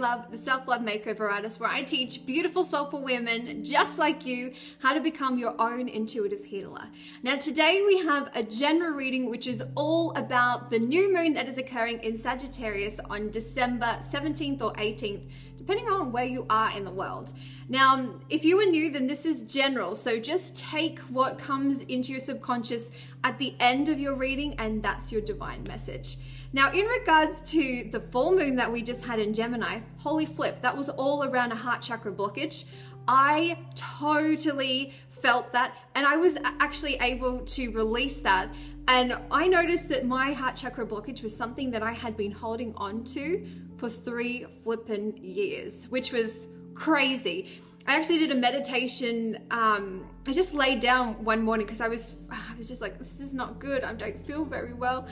Love, the Self Love Makeover Artist, where I teach beautiful, soulful women just like you how to become your own intuitive healer. Now, today we have a general reading which is all about the new moon that is occurring in Sagittarius on December 17th or 18th, depending on where you are in the world. Now, if you are new, then this is general, so just take what comes into your subconscious at the end of your reading, and that's your divine message. Now, in regards to the full moon that we just had in Gemini, holy flip, that was all around a heart chakra blockage. I totally felt that, and I was actually able to release that. And I noticed that my heart chakra blockage was something that I had been holding on to for three flippin' years, which was crazy. I actually did a meditation. Um, I just laid down one morning because I was, I was just like, this is not good. I don't feel very well.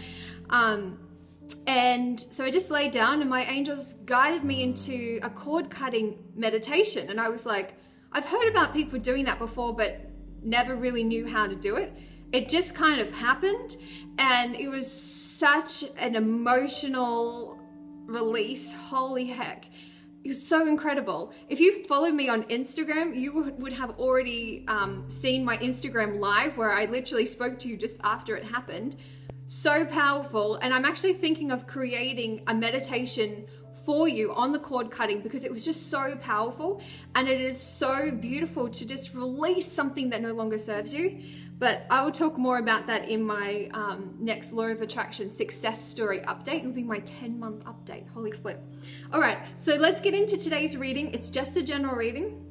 Um, and so I just laid down, and my angels guided me into a cord cutting meditation. And I was like, I've heard about people doing that before, but never really knew how to do it. It just kind of happened, and it was such an emotional release. Holy heck. It was so incredible. If you follow me on Instagram, you would have already um, seen my Instagram live where I literally spoke to you just after it happened so powerful. And I'm actually thinking of creating a meditation for you on the cord cutting because it was just so powerful and it is so beautiful to just release something that no longer serves you. But I will talk more about that in my um, next Law of Attraction success story update. It'll be my 10 month update. Holy flip. All right, so let's get into today's reading. It's just a general reading.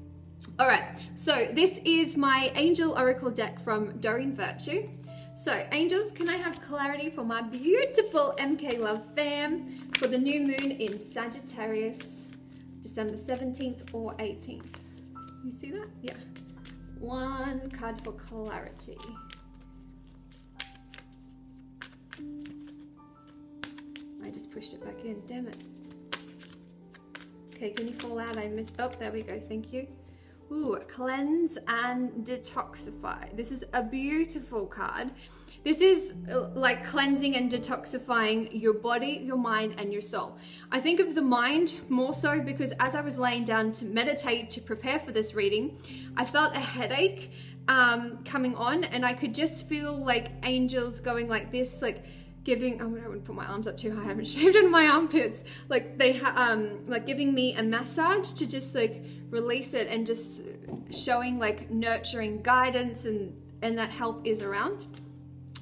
All right, so this is my Angel Oracle deck from Doreen Virtue. So, angels, can I have clarity for my beautiful MK Love fam for the new moon in Sagittarius, December 17th or 18th? You see that? Yeah. One card for clarity. I just pushed it back in, damn it. Okay, can you fall out? I missed, oh, there we go, thank you. Ooh, cleanse and detoxify. This is a beautiful card. This is uh, like cleansing and detoxifying your body, your mind, and your soul. I think of the mind more so because as I was laying down to meditate to prepare for this reading, I felt a headache um, coming on, and I could just feel like angels going like this, like giving. Oh, I wouldn't put my arms up too high. I haven't shaved in my armpits. Like they, um, like giving me a massage to just like release it and just showing like nurturing guidance and and that help is around.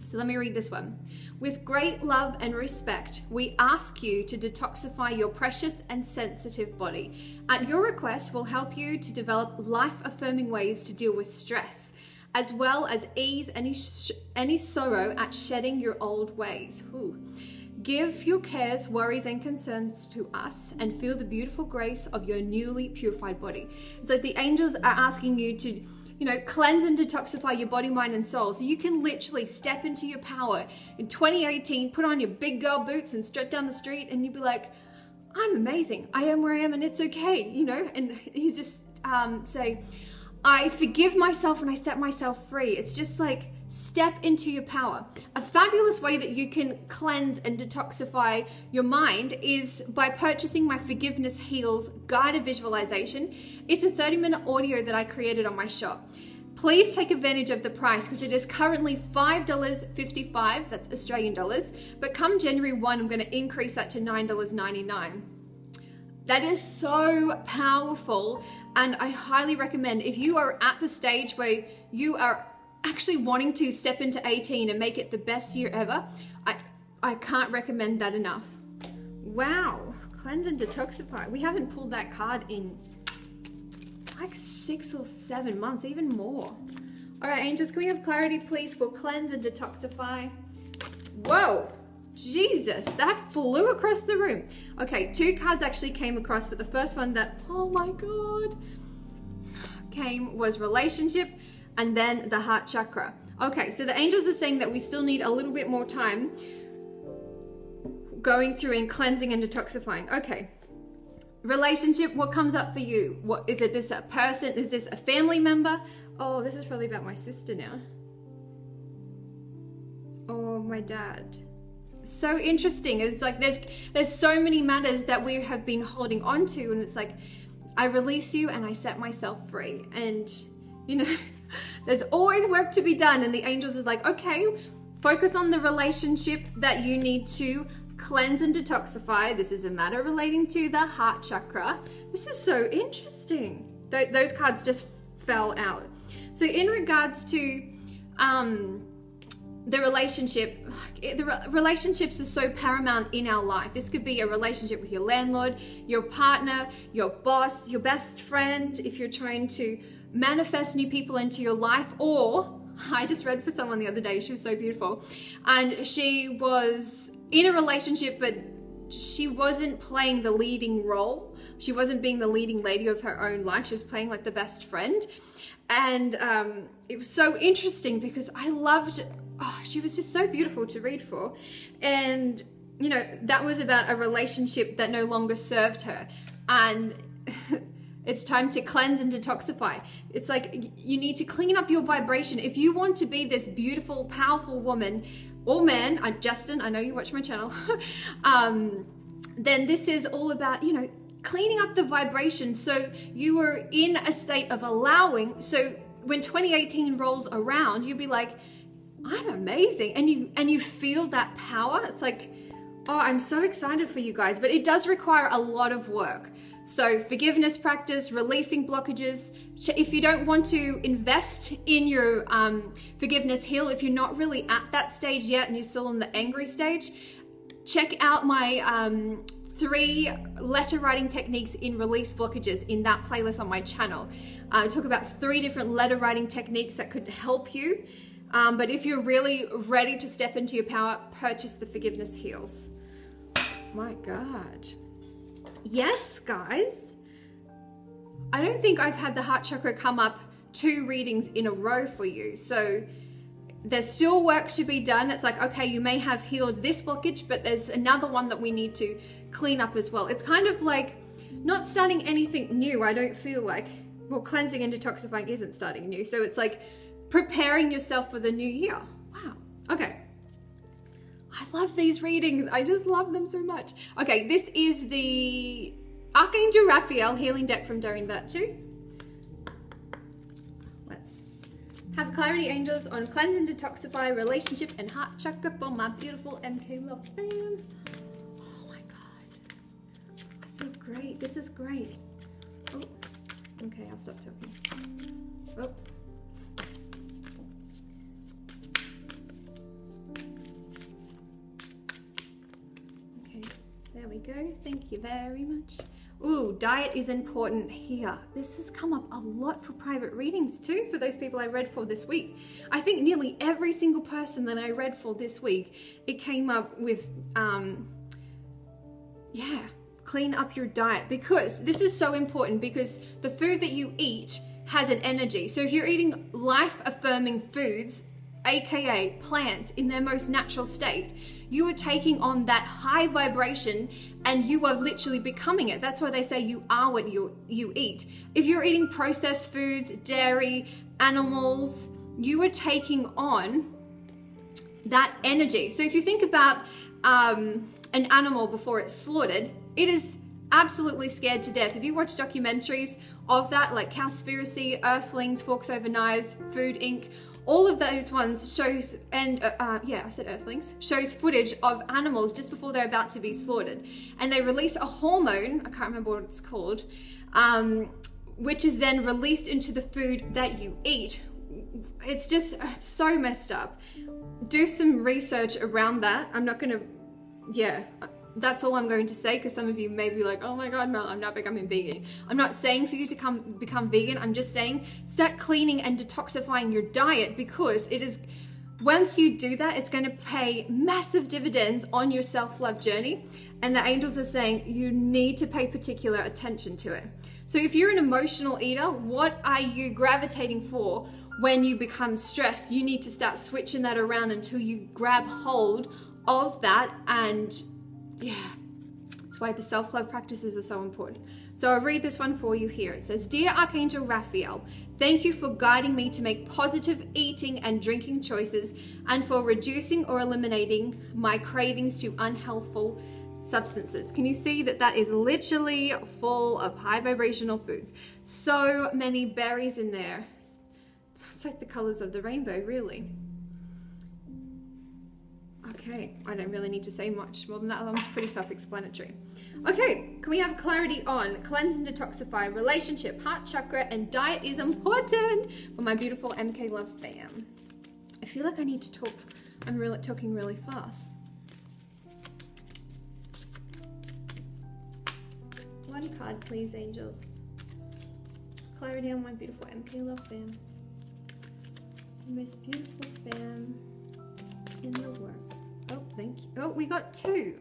So let me read this one. With great love and respect, we ask you to detoxify your precious and sensitive body. At your request, we'll help you to develop life affirming ways to deal with stress, as well as ease any, sh- any sorrow at shedding your old ways. Ooh. Give your cares, worries, and concerns to us and feel the beautiful grace of your newly purified body. It's like the angels are asking you to, you know, cleanse and detoxify your body, mind, and soul so you can literally step into your power. In 2018, put on your big girl boots and strut down the street, and you'd be like, I'm amazing. I am where I am, and it's okay, you know? And he's just um, say, I forgive myself and I set myself free. It's just like, Step into your power. A fabulous way that you can cleanse and detoxify your mind is by purchasing my Forgiveness Heals guided visualization. It's a 30 minute audio that I created on my shop. Please take advantage of the price because it is currently $5.55, that's Australian dollars, but come January 1, I'm going to increase that to $9.99. That is so powerful, and I highly recommend if you are at the stage where you are actually wanting to step into 18 and make it the best year ever, I, I can't recommend that enough. Wow, cleanse and detoxify. We haven't pulled that card in like six or seven months, even more. All right, angels, can we have clarity, please, for cleanse and detoxify? Whoa, Jesus, that flew across the room. Okay, two cards actually came across, but the first one that, oh my God, came was relationship and then the heart chakra. Okay, so the angels are saying that we still need a little bit more time going through and cleansing and detoxifying. Okay. Relationship, what comes up for you? What is it this a person? Is this a family member? Oh, this is probably about my sister now. Or my dad. so interesting. It's like there's there's so many matters that we have been holding on to, and it's like I release you and I set myself free. And you know, there's always work to be done. And the angels is like, okay, focus on the relationship that you need to cleanse and detoxify. This is a matter relating to the heart chakra. This is so interesting. Th- those cards just fell out. So in regards to um the relationship the relationships are so paramount in our life this could be a relationship with your landlord your partner your boss your best friend if you're trying to manifest new people into your life or i just read for someone the other day she was so beautiful and she was in a relationship but she wasn't playing the leading role she wasn't being the leading lady of her own life she was playing like the best friend and um, it was so interesting because i loved oh, she was just so beautiful to read for. And, you know, that was about a relationship that no longer served her. And it's time to cleanse and detoxify. It's like you need to clean up your vibration. If you want to be this beautiful, powerful woman or man, uh, Justin, I know you watch my channel, um, then this is all about, you know, cleaning up the vibration so you were in a state of allowing. So when 2018 rolls around, you'll be like, I'm amazing. And you and you feel that power. It's like, oh, I'm so excited for you guys, but it does require a lot of work. So, forgiveness practice, releasing blockages. If you don't want to invest in your um, forgiveness heal, if you're not really at that stage yet and you're still in the angry stage, check out my um, three letter writing techniques in release blockages in that playlist on my channel. Uh, I talk about three different letter writing techniques that could help you. Um, but if you're really ready to step into your power, purchase the Forgiveness Heals. My God. Yes, guys. I don't think I've had the heart chakra come up two readings in a row for you. So there's still work to be done. It's like, okay, you may have healed this blockage, but there's another one that we need to clean up as well. It's kind of like not starting anything new, I don't feel like. Well, cleansing and detoxifying isn't starting new. So it's like preparing yourself for the new year. Wow. Okay. I love these readings. I just love them so much. Okay, this is the Archangel Raphael healing deck from Doreen Virtue. Let's have clarity angels on cleanse and detoxify relationship and heart chakra for my beautiful MK Love fam. Oh my god. I feel great. This is great. Oh, okay, I'll stop talking. Oh. We go. Thank you very much. Ooh, diet is important here. This has come up a lot for private readings too, for those people I read for this week. I think nearly every single person that I read for this week, it came up with, um, yeah, clean up your diet because this is so important because the food that you eat has an energy. So if you're eating life affirming foods, aka plants in their most natural state, you are taking on that high vibration and you are literally becoming it. That's why they say you are what you you eat. If you're eating processed foods, dairy, animals, you are taking on that energy. So if you think about um, an animal before it's slaughtered, it is absolutely scared to death. If you watch documentaries of that, like Cowspiracy, Earthlings, Forks Over Knives, Food Inc., all of those ones shows and uh, uh, yeah i said earthlings shows footage of animals just before they're about to be slaughtered. And they release a hormone i can't remember what it's called um, which is then released into the food that you eat. It's just it's so messed up. Do some research around that. I'm not gonna yeah that's all I'm going to say because some of you may be like, oh my god, Mel, I'm not becoming vegan. I'm not saying for you to come become vegan. I'm just saying start cleaning and detoxifying your diet because it is once you do that, it's going to pay massive dividends on your self-love journey. And the angels are saying you need to pay particular attention to it. So if you're an emotional eater, what are you gravitating for when you become stressed? You need to start switching that around until you grab hold of that and yeah, that's why the self love practices are so important. So I'll read this one for you here. It says, Dear Archangel Raphael, thank you for guiding me to make positive eating and drinking choices and for reducing or eliminating my cravings to unhealthful substances. Can you see that that is literally full of high vibrational foods? So many berries in there. It's like the colors of the rainbow, really. Okay, I don't really need to say much more than that. That one's pretty self-explanatory. Okay, can we have clarity on cleanse and detoxify, relationship, heart chakra, and diet is important for my beautiful MK Love fam. I feel like I need to talk. I'm really talking really fast. One card, please, angels. Clarity on my beautiful MK Love fam. The most beautiful fam in the world. Oh, thank you. Oh, we got two.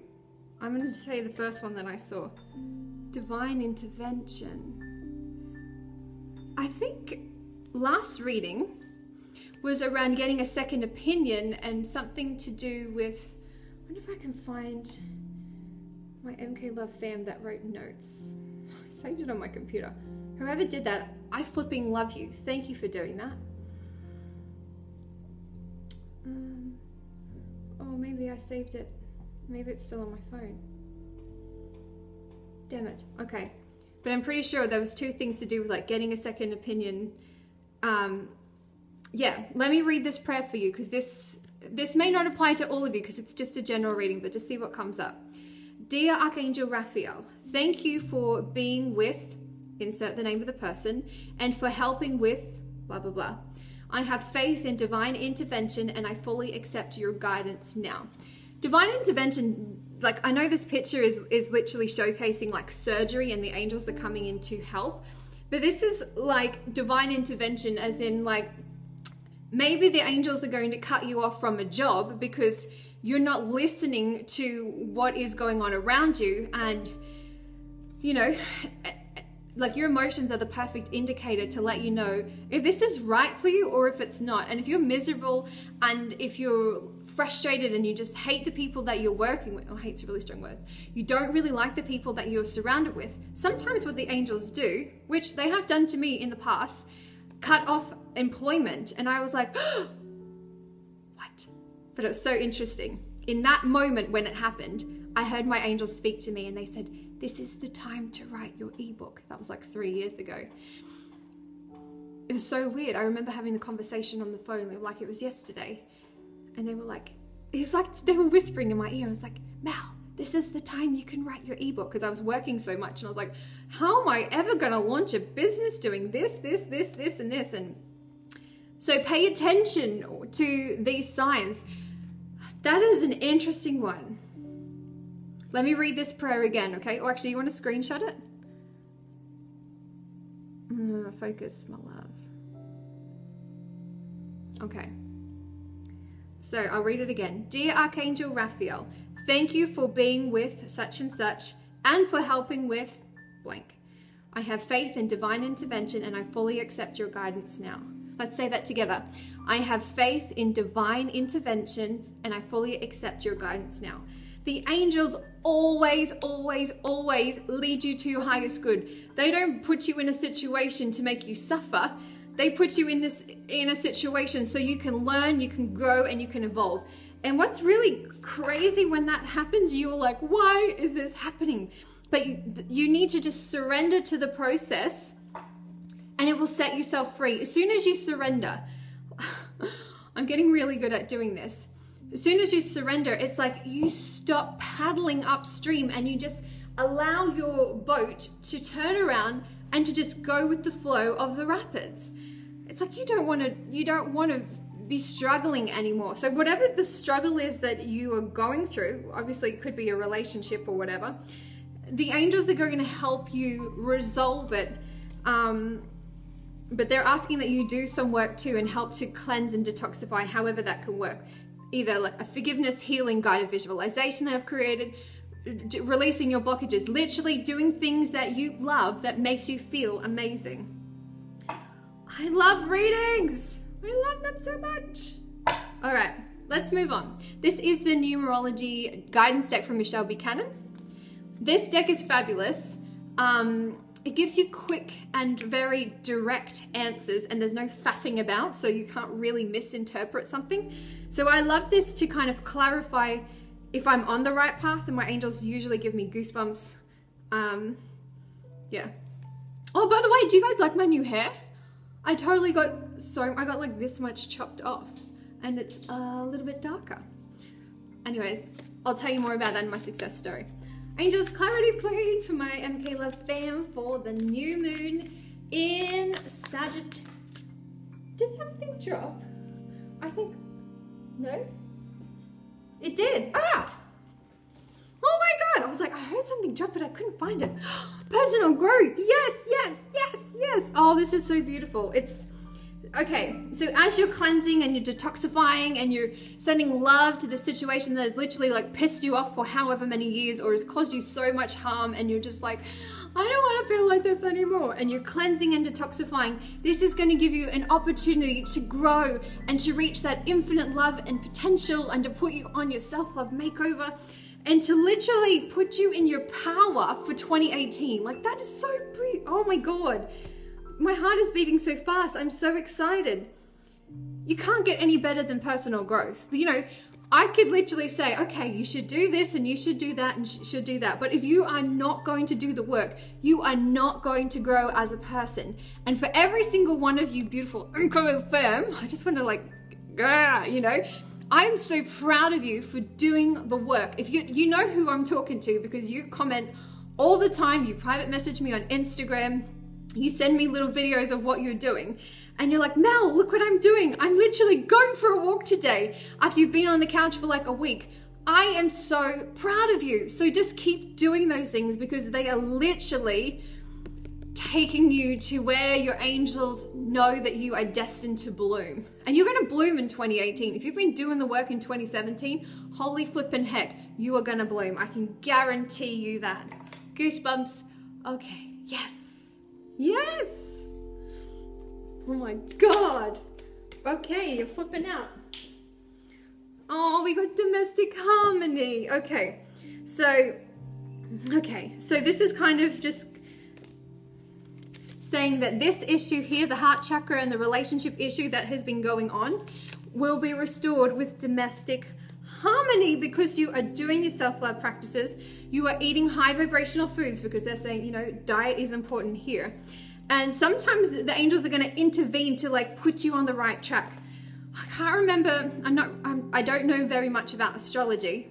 I'm going to say the first one that I saw. Divine intervention. I think last reading was around getting a second opinion and something to do with. I wonder if I can find my MK Love fam that wrote notes. I saved it on my computer. Whoever did that, I flipping love you. Thank you for doing that. Um, oh, maybe I saved it. Maybe it's still on my phone. Damn it. Okay. But I'm pretty sure there was two things to do with like getting a second opinion. Um, yeah, let me read this prayer for you because this this may not apply to all of you because it's just a general reading, but just see what comes up. Dear Archangel Raphael, thank you for being with, insert the name of the person, and for helping with blah blah blah. I have faith in divine intervention and I fully accept your guidance now. Divine intervention like i know this picture is is literally showcasing like surgery and the angels are coming in to help but this is like divine intervention as in like maybe the angels are going to cut you off from a job because you're not listening to what is going on around you and you know like your emotions are the perfect indicator to let you know if this is right for you or if it's not and if you're miserable and if you're frustrated and you just hate the people that you're working with, oh, hate's a really strong word, you don't really like the people that you're surrounded with, sometimes what the angels do, which they have done to me in the past, cut off employment. And I was like, what? But it was so interesting. In that moment when it happened, I heard my angels speak to me and they said, This is the time to write your ebook. That was like three years ago. It was so weird. I remember having the conversation on the phone like it was yesterday and they were like, it's like they were whispering in my ear. I was like, Mel, this is the time you can write your ebook because I was working so much and I was like, how am I ever going to launch a business doing this, this, this, this, and this? And so pay attention to these signs. That is an interesting one. Let me read this prayer again, okay? Or actually, you want to screenshot it? Mm, focus, my love. Okay. So I'll read it again. Dear Archangel Raphael, thank you for being with such and such and for helping with blank. I have faith in divine intervention and I fully accept your guidance now. Let's say that together. I have faith in divine intervention and I fully accept your guidance now. The angels always, always, always lead you to your highest good. They don't put you in a situation to make you suffer. They put you in this in a situation so you can learn, you can grow, and you can evolve. And what's really crazy when that happens, you're like, why is this happening? But you, you need to just surrender to the process and it will set yourself free. As soon as you surrender, I'm getting really good at doing this. As soon as you surrender, it's like you stop paddling upstream and you just allow your boat to turn around and to just go with the flow of the rapids. It's like you don't want to you don't want to be struggling anymore. So whatever the struggle is that you are going through, obviously it could be a relationship or whatever, the angels are going to help you resolve it. Um, but they're asking that you do some work too and help to cleanse and detoxify however that can work. Either like a forgiveness healing guided visualization that I've created, releasing your blockages, literally doing things that you love that makes you feel amazing. I love readings. I love them so much. All right, let's move on. This is the numerology guidance deck from Michelle Buchanan. This deck is fabulous. Um, it gives you quick and very direct answers and there's no faffing about so you can't really misinterpret something. So i love this to kind of clarify if i'm on the right path and my angels usually give me goosebumps. Um yeah. Oh by the way do you guys like my new hair? I totally got so i got like this much chopped off and it's a little bit darker. Anyways i'll tell you more about that in my success story Angels, clarity please for my MK Love fam for the new moon in Sagittarius. Did something drop? I think, no? It did, ah! Oh my God, I was like, I heard something drop, but I couldn't find it. Personal growth, yes, yes, yes, yes. Oh, this is so beautiful. It's, okay, so as you're cleansing and you're detoxifying and you're sending love to the situation that has literally like pissed you off for however many years or has caused you so much harm and you're just like, I don't want to feel like this anymore. And you're cleansing and detoxifying. This is going to give you an opportunity to grow and to reach that infinite love and potential and to put you on your self love makeover and to literally put you in your power for 2018. Like, that is so pretty. Oh my God my heart is beating so fast. I'm so excited. You can't get any better than personal growth. You know, I could literally say, okay, you should do this and you should do that and sh- should do that. But if you are not going to do the work, you are not going to grow as a person. And for every single one of you beautiful MK Love fam, I just want to like, ah, you know, I am so proud of you for doing the work. If you you know who I'm talking to because you comment all the time, you private message me on Instagram, you send me little videos of what you're doing and you're like, Mel, look what I'm doing. I'm literally going for a walk today after you've been on the couch for like a week. I am so proud of you. So just keep doing those things because they are literally taking you to where your angels know that you are destined to bloom. And you're going to bloom in 2018. If you've been doing the work in 2017, holy flippin' heck, you are going to bloom. I can guarantee you that. Goosebumps. Okay, yes. Yes! Oh my god! Okay, you're flipping out. Oh, we got domestic harmony. Okay, so, okay, so this is kind of just saying that this issue here, the heart chakra and the relationship issue that has been going on, will be restored with domestic harmony because you are doing your self-love practices. You are eating high vibrational foods because they're saying, you know, diet is important here. And sometimes the angels are going to intervene to like put you on the right track. I can't remember, I'm not, I'm, I don't know very much about astrology.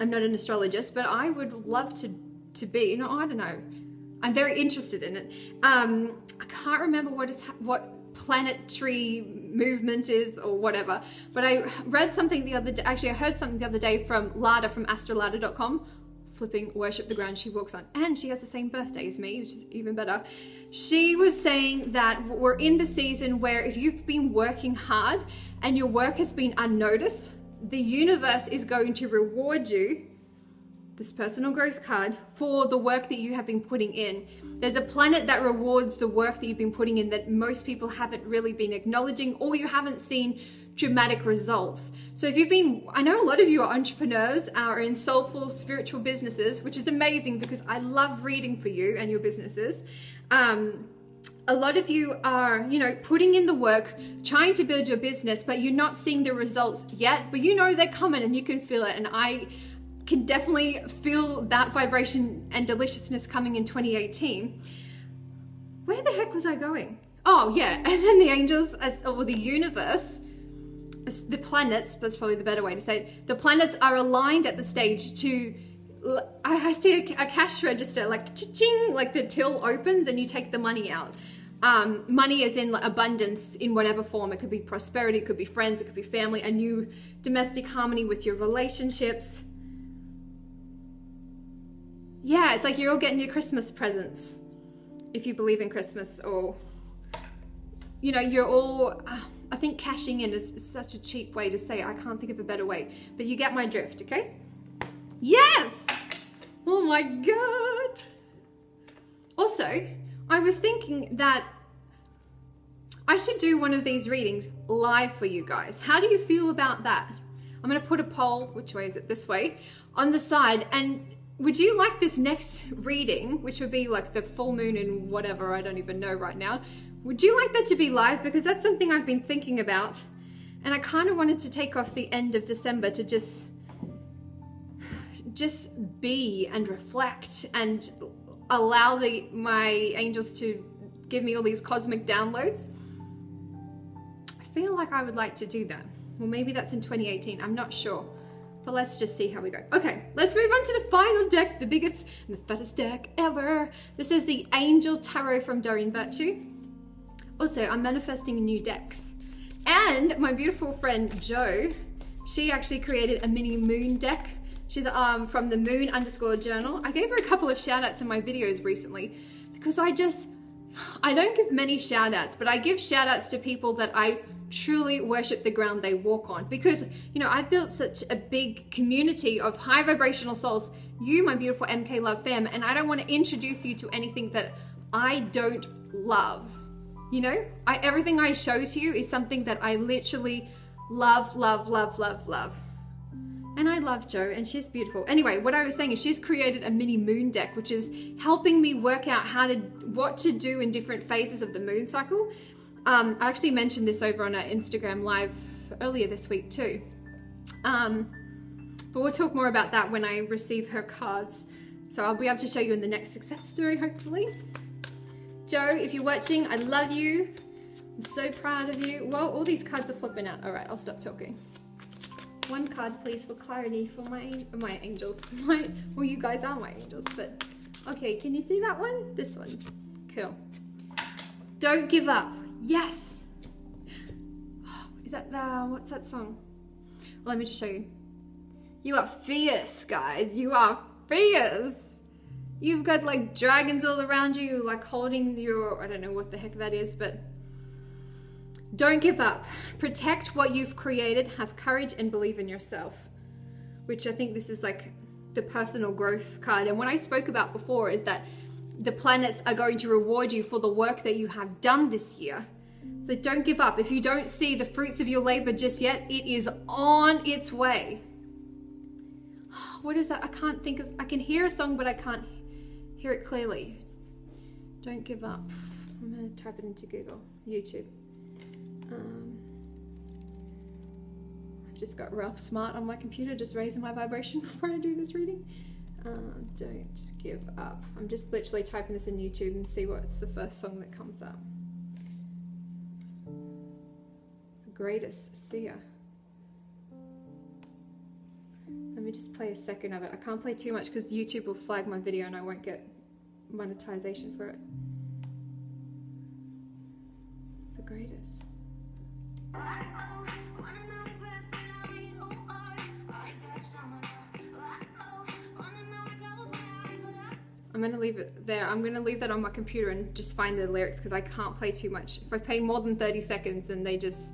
I'm not an astrologist, but I would love to, to be, you know, I don't know. I'm very interested in it. Um, I can't remember what is, what planetary movement is or whatever. But I read something the other day, actually I heard something the other day from Lada from astrolada.com, flipping worship the ground she walks on. And she has the same birthday as me, which is even better. She was saying that we're in the season where if you've been working hard and your work has been unnoticed, the universe is going to reward you this personal growth card for the work that you have been putting in. There's a planet that rewards the work that you've been putting in that most people haven't really been acknowledging or you haven't seen dramatic results. So if you've been, I know a lot of you are entrepreneurs, are in soulful spiritual businesses, which is amazing because I love reading for you and your businesses. Um, a lot of you are, you know, putting in the work, trying to build your business, but you're not seeing the results yet, but you know they're coming and you can feel it. And I can definitely feel that vibration and deliciousness coming in 2018. Where the heck was I going? Oh, yeah. And then the angels, or the universe, the planets, that's probably the better way to say it, the planets are aligned at the stage to. I see a, cash register, like ching, like the till opens and you take the money out. Um, money is in abundance in whatever form. It could be prosperity, it could be friends, it could be family, a new domestic harmony with your relationships yeah, it's like you're all getting your Christmas presents if you believe in Christmas or you know, you're all uh, I think cashing in is such a cheap way to say it. I can't think of a better way, but you get my drift, okay? Yes! Oh my god. Also, I was thinking that I should do one of these readings live for you guys. How do you feel about that? I'm going to put a poll, which way is it? This way, on the side and would you like this next reading, which would be like the full moon and whatever, I don't even know right now? Would you like that to be live? Because that's something I've been thinking about. And I kind of wanted to take off the end of December to just just be and reflect and allow the my angels to give me all these cosmic downloads. I feel like I would like to do that. Well, maybe that's in 2018. I'm not sure. But let's just see how we go. Okay, let's move on to the final deck, the biggest and the fattest deck ever. This is the Angel Tarot from Doreen Virtue. Also, I'm manifesting new decks. And my beautiful friend Jo, she actually created a mini moon deck. She's um, from the moon underscore journal. I gave her a couple of shout outs in my videos recently because I just, I don't give many shout outs, but I give shout outs to people that I truly worship the ground they walk on. Because you know I've built such a big community of high vibrational souls. You my beautiful MK love fam and I don't want to introduce you to anything that I don't love. You know I everything I show to you is something that I literally love love love love love. And I love Jo and she's beautiful. Anyway what I was saying is she's created a mini moon deck which is helping me work out how to what to do in different phases of the moon cycle um, I actually mentioned this over on our Instagram live earlier this week too. Um, but we'll talk more about that when I receive her cards. So I'll be able to show you in the next success story, hopefully. Joe, if you're watching, I love you. I'm so proud of you. Well, all these cards are flipping out. All right, I'll stop talking. One card, please, for clarity for my my angels. My well, you guys are my angels, but okay. Can you see that one? This one. Cool. Don't give up. Yes. Is that the, what's that song? Well, let me just show you. You are fierce, guys. You are fierce. You've got like dragons all around you, like holding your, I don't know what the heck that is, but don't give up. Protect what you've created. Have courage and believe in yourself. Which I think this is like the personal growth card. And what I spoke about before is that the planets are going to reward you for the work that you have done this year. So don't give up. If you don't see the fruits of your labor just yet, it is on its way. What is that? I can't think of. I can hear a song, but I can't hear it clearly. Don't give up. I'm going to type it into Google, YouTube. Um, I've just got rough smart on my computer, just raising my vibration before I do this reading. Um, don't give up. I'm just literally typing this in YouTube and see what's the first song that comes up. The greatest Sia. Let me just play a second of it. I can't play too much because YouTube will flag my video and I won't get monetization for it. The greatest. I'm gonna leave it there. I'm gonna leave that on my computer and just find the lyrics because I can't play too much. If I play more than 30 seconds, then they just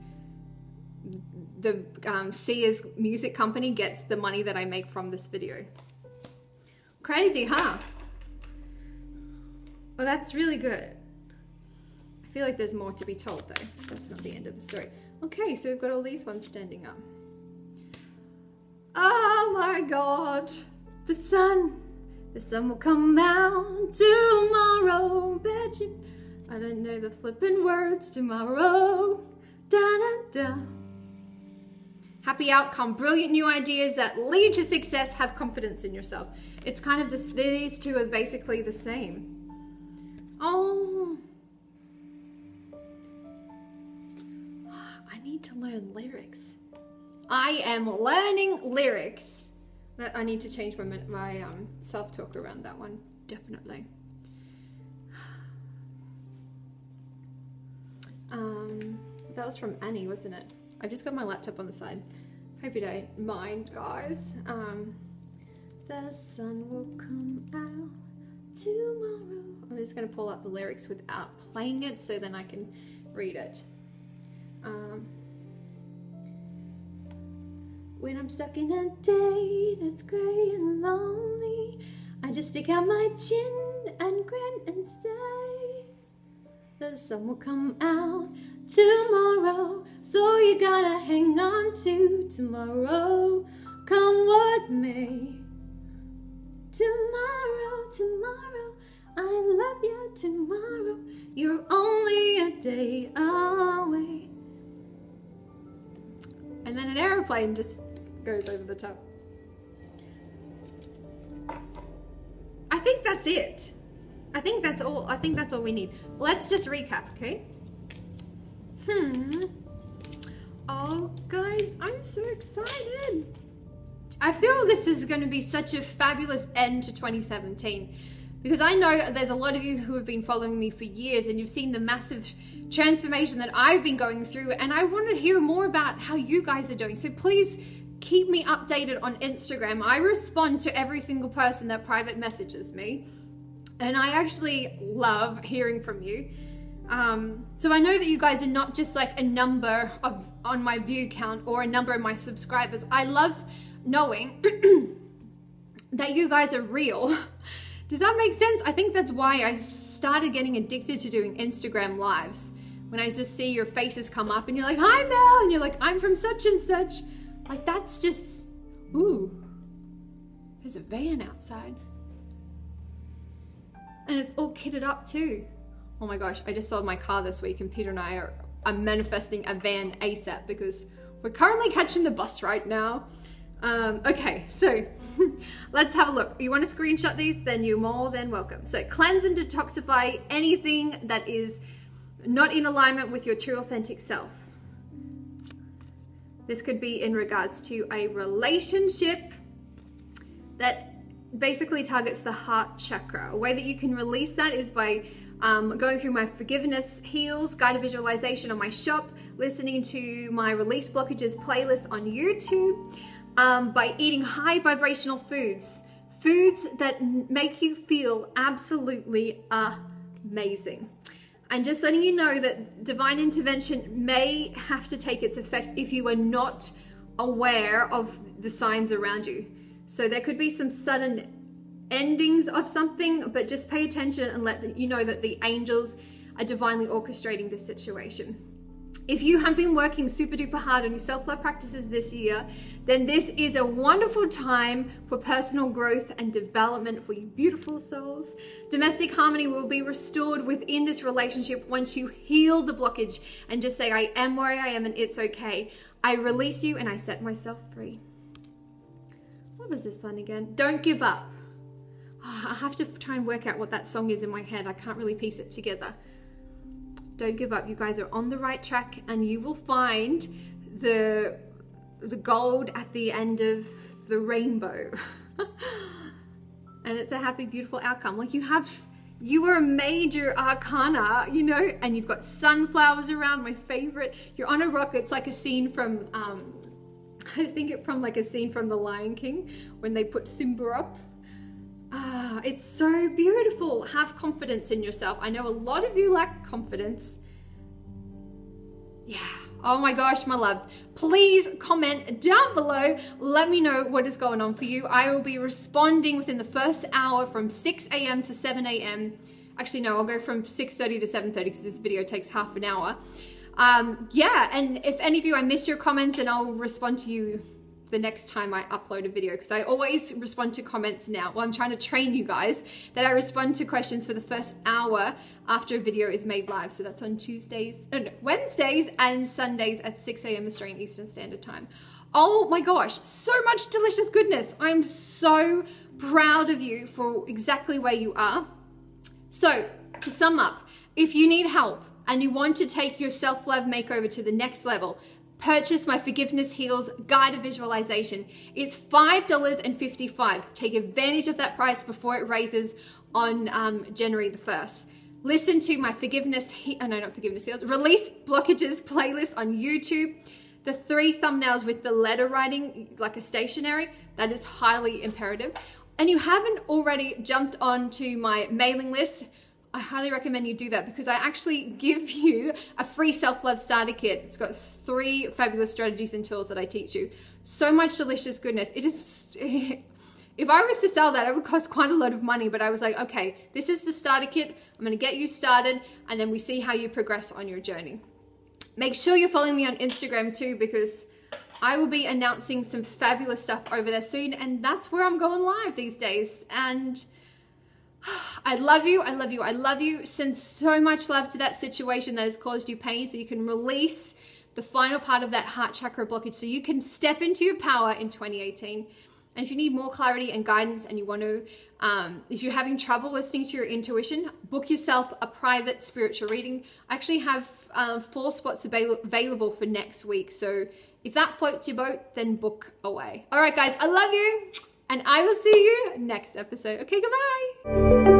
the um, Sia's music company gets the money that I make from this video. Crazy, huh? Well, that's really good. I feel like there's more to be told though. That's not the end of the story. Okay, so we've got all these ones standing up. Oh my god, the sun. The sun will come out tomorrow. Bet you. I don't know the flippin' words tomorrow. Da da da. Happy outcome, brilliant new ideas that lead to success. Have confidence in yourself. It's kind of this. These two are basically the same. Oh. I need to learn lyrics. I am learning lyrics. I need to change my, my um, self-talk around that one, definitely. Um, that was from Annie, wasn't it? I've just got my laptop on the side. Hope you don't mind, guys. Um, the sun will come out tomorrow. I'm just going to pull up the lyrics without playing it so then I can read it. Um, when I'm stuck in a day that's grey and lonely, I just stick out my chin and grin and say, The sun will come out tomorrow, so you gotta hang on to tomorrow. Come what may, tomorrow. tomorrow. I love you tomorrow. You're only a day away. And then an aeroplane just goes over the top. I think that's it. I think that's all. I think that's all we need. Let's just recap, okay? Hmm. Oh, guys, I'm so excited. I feel this is going to be such a fabulous end to 2017 because I know there's a lot of you who have been following me for years and you've seen the massive transformation that I've been going through and I want to hear more about how you guys are doing. So please keep me updated on Instagram. I respond to every single person that private messages me and I actually love hearing from you. Um, so I know that you guys are not just like a number of on my view count or a number of my subscribers. I love knowing that you guys are real. Does that make sense? I think that's why I started getting addicted to doing Instagram lives. When I just see your faces come up and you're like, hi Mel, and you're like, I'm from such and such. Like that's just, ooh, there's a van outside. And it's all kitted up too. Oh my gosh, I just sold my car this week and Peter and I are, are manifesting a van ASAP because we're currently catching the bus right now. Um, okay, so let's have a look. You want to screenshot these? Then you're more than welcome. So cleanse and detoxify anything that is not in alignment with your true authentic self. This could be in regards to a relationship that basically targets the heart chakra. A way that you can release that is by um, going through my forgiveness heals, guided visualization on my shop, listening to my release blockages playlist on YouTube, um, by eating high vibrational foods, foods that make you feel absolutely amazing. And just letting you know that divine intervention may have to take its effect if you are not aware of the signs around you. So there could be some sudden endings of something, but just pay attention and let you know that the angels are divinely orchestrating this situation. If you have been working super duper hard on your self love practices this year, then this is a wonderful time for personal growth and development for you beautiful souls. Domestic harmony will be restored within this relationship once you heal the blockage and just say, I am where I am and it's okay. I release you and I set myself free. What was this one again? Don't give up. Oh, I have to try and work out what that song is in my head. I can't really piece it together. Don't give up. You guys are on the right track and you will find the the gold at the end of the rainbow. and it's a happy, beautiful outcome. Like you have you are a major arcana, you know, and you've got sunflowers around, my favorite. You're on a rock, it's like a scene from um, I think it from like a scene from The Lion King when they put Simba up. Ah, it's so beautiful. Have confidence in yourself. I know a lot of you lack confidence. Yeah. Oh my gosh, my loves. Please comment down below. Let me know what is going on for you. I will be responding within the first hour from 6 a.m. to 7 a.m. Actually, no, I'll go from 6.30 to 7.30 because this video takes half an hour um, yeah, and if any of you, I missed your comments, then I'll respond to you the next time I upload a video because I always respond to comments now. Well, I'm trying to train you guys that I respond to questions for the first hour after a video is made live. So that's on Tuesdays, oh no, Wednesdays and Sundays at 6 a.m. Australian Eastern Standard Time. Oh my gosh, so much delicious goodness. I'm so proud of you for exactly where you are. So to sum up, if you need help, and you want to take your self love makeover to the next level, purchase my Forgiveness Heals guided visualization. It's $5.55. Take advantage of that price before it raises on um, January the 1st. Listen to my Forgiveness, he- oh no, not Forgiveness Heals, Release Blockages playlist on YouTube. The three thumbnails with the letter writing, like a stationery, that is highly imperative. And you haven't already jumped onto my mailing list, I highly recommend you do that because I actually give you a free self-love starter kit. It's got three fabulous strategies and tools that I teach you. So much delicious goodness. It is if I was to sell that, it would cost quite a lot of money, but I was like, okay, this is the starter kit. I'm going to get you started and then we see how you progress on your journey. Make sure you're following me on Instagram too because I will be announcing some fabulous stuff over there soon and that's where I'm going live these days. And I love you. I love you. I love you. Send so much love to that situation that has caused you pain so you can release the final part of that heart chakra blockage so you can step into your power in 2018. And if you need more clarity and guidance and you want to, um, if you're having trouble listening to your intuition, book yourself a private spiritual reading. I actually have um, four spots avail- available for next week. So if that floats your boat, then book away. All right, guys, I love you. And I will see you next episode. Okay, goodbye.